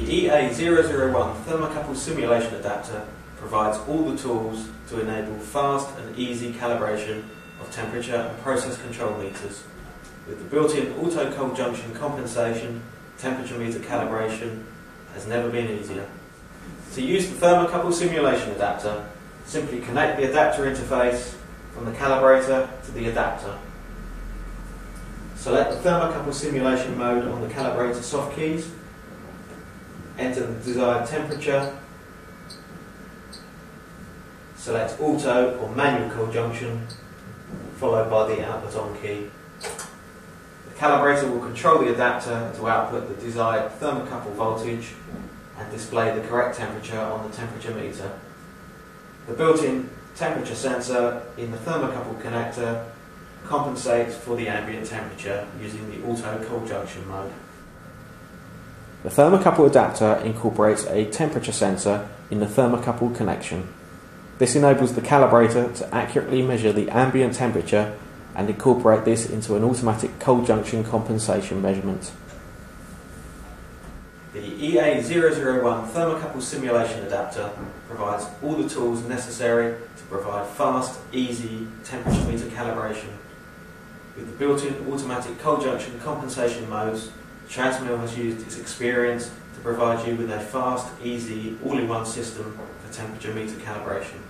EA001 thermocouple simulation adapter provides all the tools to enable fast and easy calibration of temperature and process control meters. With the built-in auto cold junction compensation, temperature meter calibration has never been easier. To use the thermocouple simulation adapter, simply connect the adapter interface from the calibrator to the adapter. Select the thermocouple simulation mode on the calibrator soft keys enter the desired temperature, select auto or manual cold junction, followed by the output on key. The calibrator will control the adapter to output the desired thermocouple voltage and display the correct temperature on the temperature meter. The built-in temperature sensor in the thermocouple connector compensates for the ambient temperature using the auto cold junction mode. The thermocouple adapter incorporates a temperature sensor in the thermocouple connection. This enables the calibrator to accurately measure the ambient temperature and incorporate this into an automatic cold junction compensation measurement. The EA001 thermocouple simulation adapter provides all the tools necessary to provide fast, easy temperature meter calibration. With the built-in automatic cold junction compensation modes, Transmille has used its experience to provide you with a fast, easy, all-in-one system for temperature meter calibration.